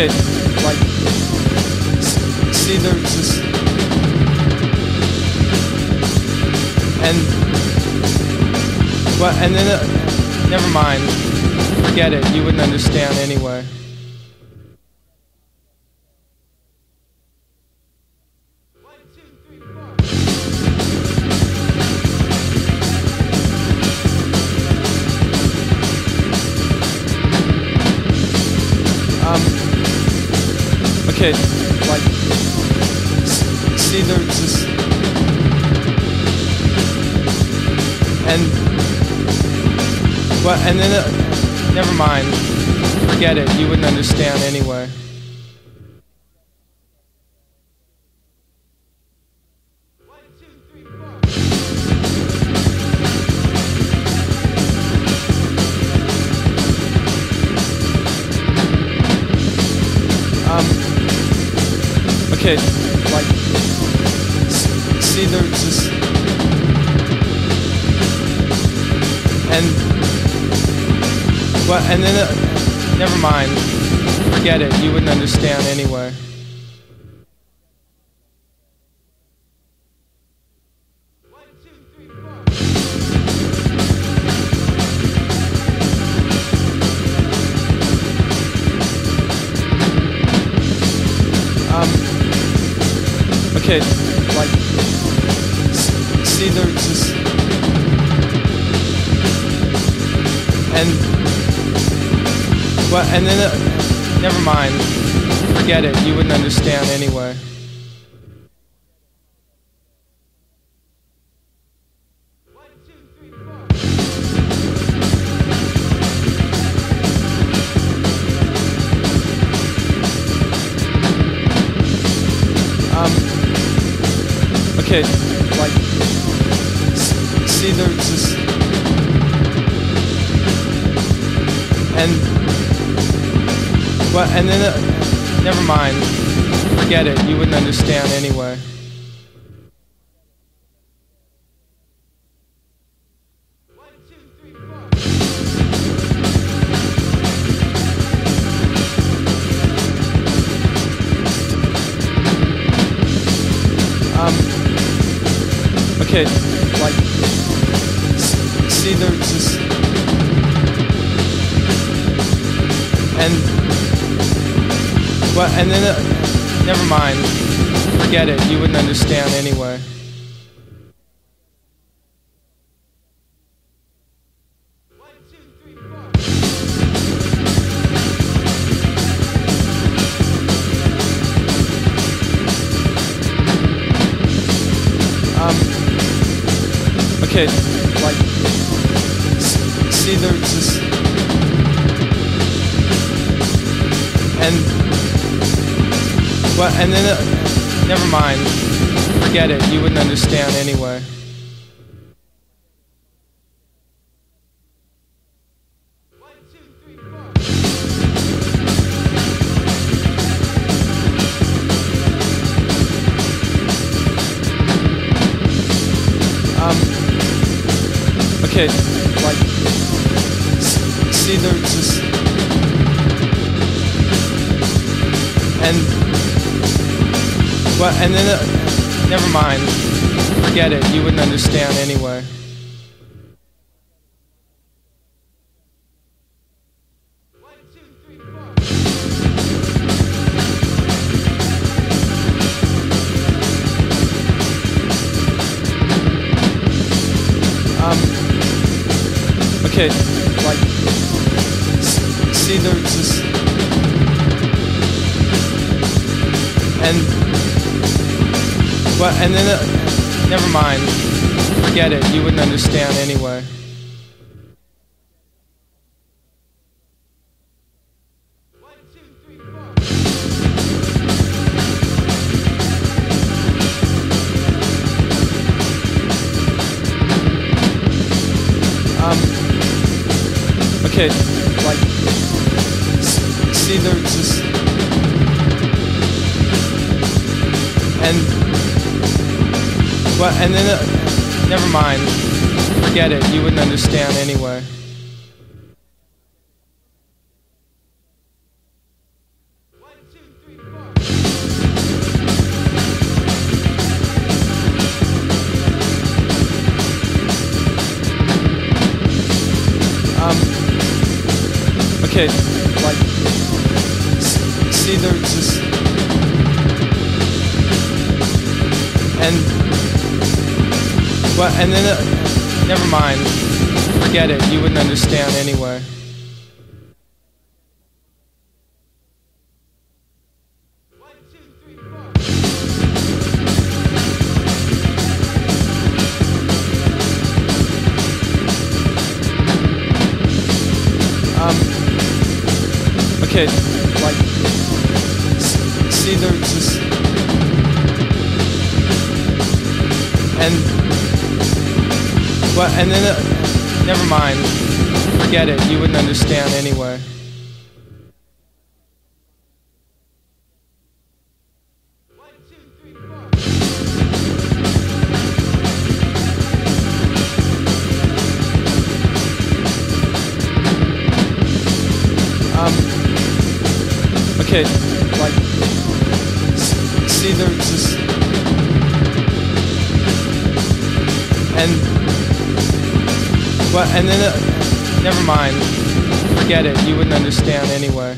okay, like, see, there's this, and, well, and then, uh, never mind, forget it, you wouldn't understand anyway. Okay, like, see, there's this, and, well, and then, uh, never mind, forget it, you wouldn't understand anyway. Okay, like, see, there's this, and, well, and then, uh, never mind, forget it, you wouldn't understand anyway. Like, see, there's this, and, well, and then, uh, never mind, forget it, you wouldn't understand anyway. Okay, like, see, there's this, and, well, and then, uh, never mind, forget it, you wouldn't understand anyway. Okay, like, see, there's this, and, well, and then, uh, never mind, forget it, you wouldn't understand anyway. Like, see, there's this, and, well, and then, uh, never mind, forget it, you wouldn't understand anyway. Okay, like, see, there's this, and, well, and then, uh, never mind, forget it, you wouldn't understand anyway. Okay, like, see, there's this, and, well, and then, uh, never mind, forget it, you wouldn't understand anyway. Um, okay, like, see, there's this, and, well, and then, uh, never mind, forget it, you wouldn't understand anyway. Like, see, there's this, and, well, and then, uh, never mind, forget it, you wouldn't understand anyway. Okay, like, see, there's this, and, well, and then, uh, never mind, forget it, you wouldn't understand anyway. Okay, like, see, there's this, and, well, and then, uh, never mind, forget it, you wouldn't understand anyway.